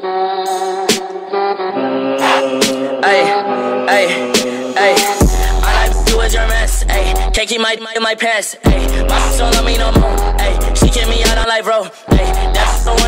Hey, hey, hey. All I do is your mess. Hey, can't keep my my, my pants. Hey, my bitch don't love me no more. ay. she kick me out on life, bro. ay. that's so.